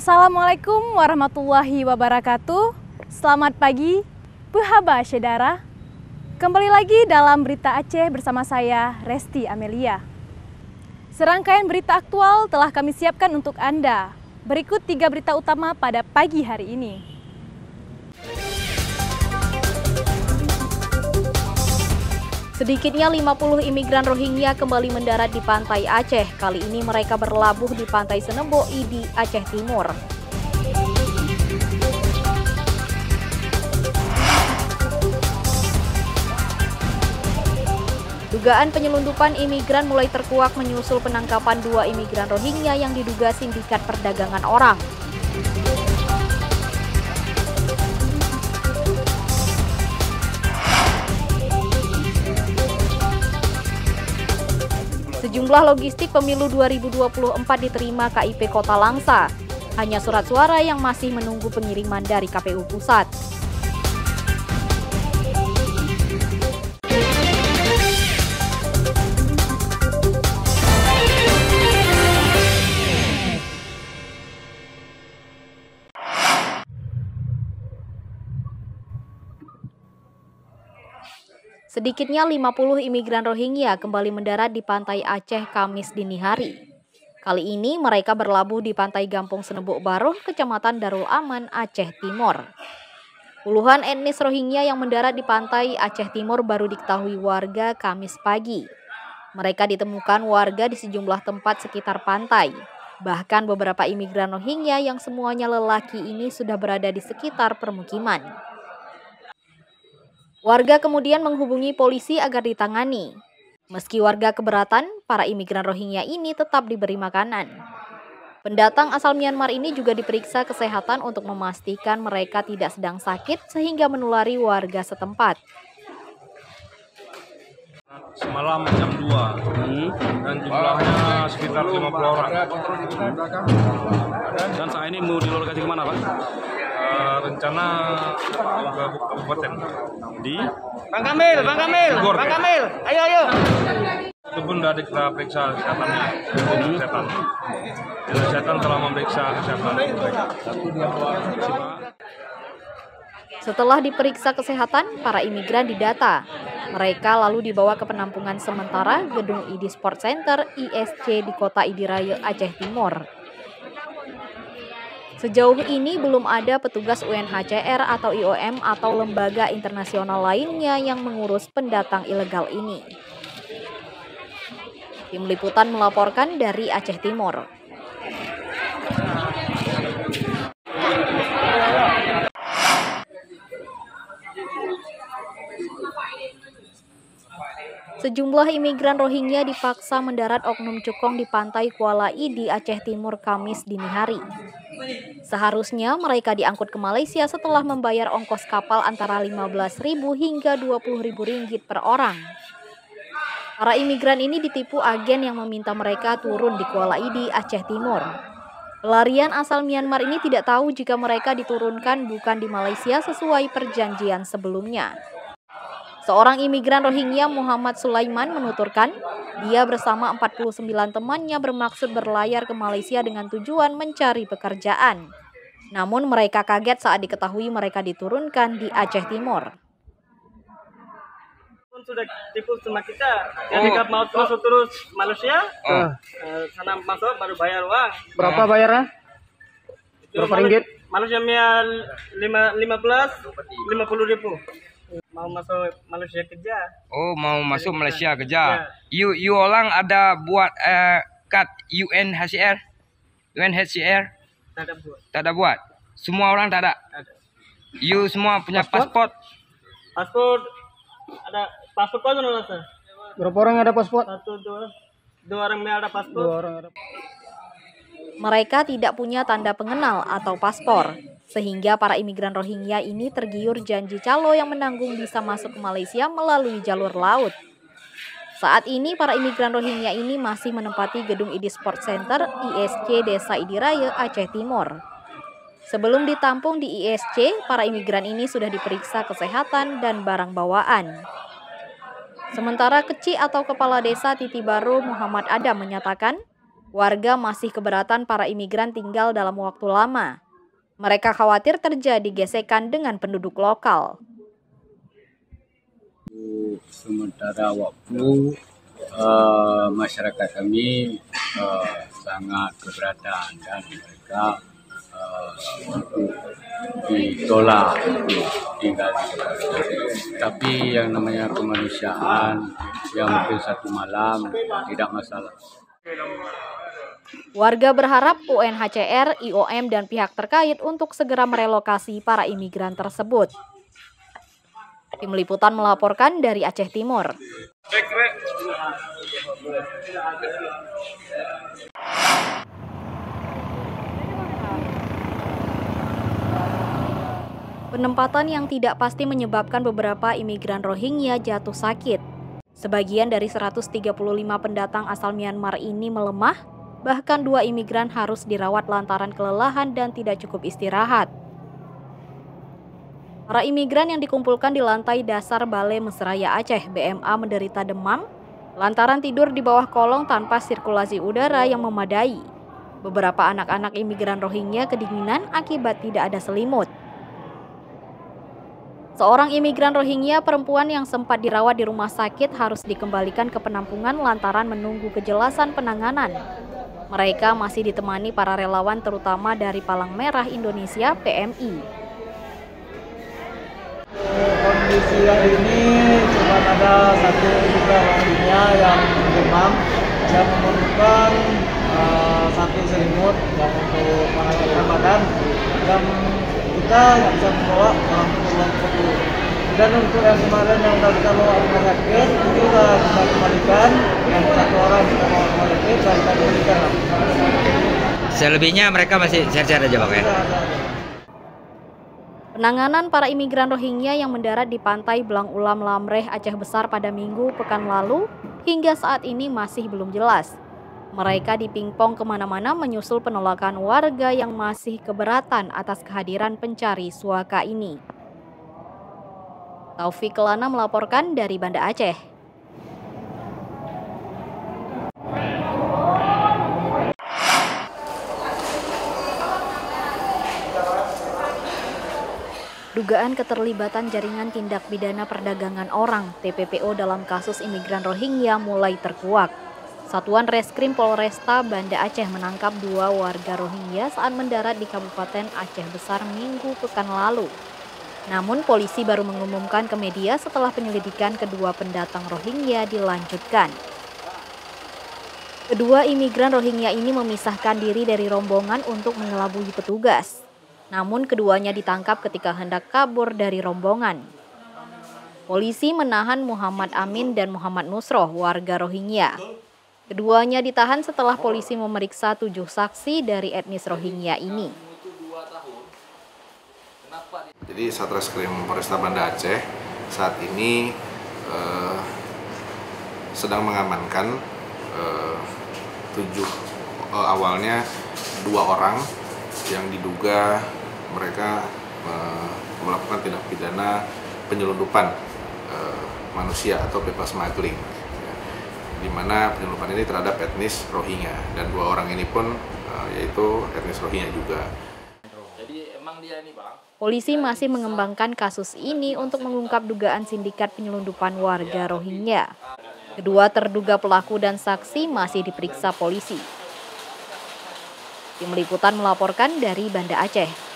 Assalamualaikum warahmatullahi wabarakatuh. Selamat pagi, Pehaba Syedara. Kembali lagi dalam Berita Aceh bersama saya, Resti Amelia. Serangkaian berita aktual telah kami siapkan untuk Anda. Berikut tiga berita utama pada pagi hari ini. Sedikitnya 50 imigran Rohingya kembali mendarat di pantai Aceh. Kali ini mereka berlabuh di pantai Seneboi di Aceh Timur. Dugaan penyelundupan imigran mulai terkuak menyusul penangkapan dua imigran Rohingya yang diduga sindikat perdagangan orang. Sejumlah logistik pemilu 2024 diterima KIP Kota Langsa. Hanya surat suara yang masih menunggu pengiriman dari KPU Pusat. Sedikitnya 50 imigran Rohingya kembali mendarat di pantai Aceh Kamis dini hari. Kali ini mereka berlabuh di pantai Gampung Senebuk Baruh, Kecamatan Darul Aman, Aceh Timur. Puluhan etnis Rohingya yang mendarat di pantai Aceh Timur baru diketahui warga Kamis pagi. Mereka ditemukan warga di sejumlah tempat sekitar pantai. Bahkan beberapa imigran Rohingya yang semuanya lelaki ini sudah berada di sekitar permukiman. Warga kemudian menghubungi polisi agar ditangani. Meski warga keberatan, para imigran Rohingya ini tetap diberi makanan. Pendatang asal Myanmar ini juga diperiksa kesehatan untuk memastikan mereka tidak sedang sakit sehingga menulari warga setempat. Semalam jam 2 hmm. dan jumlahnya sekitar 50 orang. Dan saat ini mau dilokasi ke mana Pak? Rencana ke kabupaten di Bang Kamil, Bang Kamil, Bogor, Bang Kamil, ayo ayo. Itu pun sudah kita periksa kesehatannya, kesehatan. Kesehatan telah memeriksa kesehatan Setelah diperiksa kesehatan, para imigran didata. Mereka lalu dibawa ke penampungan sementara Gedung ID Sport Center ISC di Kota Idiraya, Aceh Timur. Sejauh ini belum ada petugas UNHCR atau IOM atau lembaga internasional lainnya yang mengurus pendatang ilegal ini. Tim Liputan melaporkan dari Aceh Timur. Sejumlah imigran Rohingya dipaksa mendarat oknum cukong di pantai Kuala I di Aceh Timur Kamis dini hari. Seharusnya mereka diangkut ke Malaysia setelah membayar ongkos kapal antara 15.000 hingga 20.000 ringgit per orang. Para imigran ini ditipu agen yang meminta mereka turun di Kuala I di Aceh Timur. Pelarian asal Myanmar ini tidak tahu jika mereka diturunkan bukan di Malaysia sesuai perjanjian sebelumnya. Seorang imigran Rohingya Muhammad Sulaiman menuturkan, dia bersama 49 temannya bermaksud berlayar ke Malaysia dengan tujuan mencari pekerjaan. Namun mereka kaget saat diketahui mereka diturunkan di Aceh Timur. Sudah tipu sama kita, jadi oh. mau masuk terus Malaysia, oh. uh, sana masuk baru bayar uang. Berapa bayarnya? Berapa ringgit? Malaysia lima lima belas lima puluh ribu mau masuk Malaysia kerja. Oh, mau masuk Malaysia kerja. Ya. You you orang ada buat uh, kad UNHCR? UNHCR? Tak ada buat. Tak ada buat. Semua orang tak ada. Ada. You semua punya paspor? Paspor ada paspor kau rasa? Berapa orang ada paspor? Satu dua dua orang ada paspor. Dua orang ada. Mereka tidak punya tanda pengenal atau paspor. Sehingga para imigran Rohingya ini tergiur janji calo yang menanggung bisa masuk ke Malaysia melalui jalur laut. Saat ini para imigran Rohingya ini masih menempati gedung ID Sport Center ISC Desa Idiraya, Aceh Timur. Sebelum ditampung di ISC, para imigran ini sudah diperiksa kesehatan dan barang bawaan. Sementara kecil atau kepala desa Titi Baru Muhammad Adam menyatakan, Warga masih keberatan para imigran tinggal dalam waktu lama. Mereka khawatir terjadi gesekan dengan penduduk lokal. Sementara waktu uh, masyarakat kami uh, sangat keberatan dan mereka uh, untuk ditolak tinggal di Tapi yang namanya kemanusiaan yang mungkin satu malam tidak masalah. Warga berharap UNHCR, IOM, dan pihak terkait untuk segera merelokasi para imigran tersebut. Tim Liputan melaporkan dari Aceh Timur. Penempatan yang tidak pasti menyebabkan beberapa imigran Rohingya jatuh sakit. Sebagian dari 135 pendatang asal Myanmar ini melemah, bahkan dua imigran harus dirawat lantaran kelelahan dan tidak cukup istirahat. Para imigran yang dikumpulkan di lantai dasar Balai Mesraya Aceh BMA menderita demam lantaran tidur di bawah kolong tanpa sirkulasi udara yang memadai. Beberapa anak-anak imigran Rohingya kedinginan akibat tidak ada selimut. Seorang imigran Rohingya perempuan yang sempat dirawat di rumah sakit harus dikembalikan ke penampungan lantaran menunggu kejelasan penanganan. Mereka masih ditemani para relawan terutama dari Palang Merah Indonesia PMI kondisi hari ini cuma ada satu juga waktunya yang demam yang memerlukan uh, satu selimut yang untuk menghangatkan badan. Dan kita nggak bisa membawa orang itu dan untuk yang kemarin yang sudah kita bawa rumah sakit itu sudah kita kembalikan yang satu orang kita rumah sakit dan kita kembalikan selebihnya mereka masih sehat-sehat aja bang ya? Penanganan para imigran Rohingya yang mendarat di pantai Belang Ulam Lamreh Aceh Besar pada minggu pekan lalu hingga saat ini masih belum jelas. Mereka dipingpong ke mana-mana menyusul penolakan warga yang masih keberatan atas kehadiran pencari suaka ini. Taufik Kelana melaporkan dari Banda Aceh. Dugaan keterlibatan jaringan tindak pidana perdagangan orang TPPO dalam kasus imigran Rohingya mulai terkuak. Satuan Reskrim Polresta Banda Aceh menangkap dua warga Rohingya saat mendarat di Kabupaten Aceh Besar minggu pekan lalu. Namun polisi baru mengumumkan ke media setelah penyelidikan kedua pendatang Rohingya dilanjutkan. Kedua imigran Rohingya ini memisahkan diri dari rombongan untuk mengelabui petugas. Namun keduanya ditangkap ketika hendak kabur dari rombongan. Polisi menahan Muhammad Amin dan Muhammad Nusroh, warga Rohingya. Keduanya ditahan setelah polisi memeriksa tujuh saksi dari etnis Rohingya ini. Jadi Satreskrim Polresta Banda Aceh saat ini eh, sedang mengamankan eh, tujuh eh, awalnya dua orang yang diduga mereka melakukan tindak pidana penyelundupan uh, manusia atau people smuggling ya, di mana penyelundupan ini terhadap etnis Rohingya. Dan dua orang ini pun uh, yaitu etnis Rohingya juga. Polisi masih mengembangkan kasus ini untuk mengungkap dugaan sindikat penyelundupan warga Rohingya. Kedua terduga pelaku dan saksi masih diperiksa polisi. Tim Liputan melaporkan dari Banda Aceh.